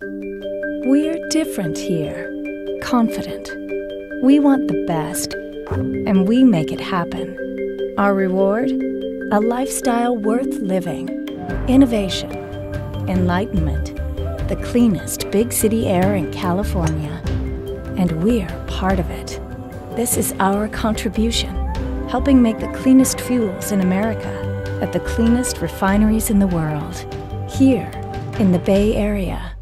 We're different here, confident. We want the best, and we make it happen. Our reward? A lifestyle worth living, innovation, enlightenment, the cleanest big city air in California. And we're part of it. This is our contribution, helping make the cleanest fuels in America at the cleanest refineries in the world, here in the Bay Area.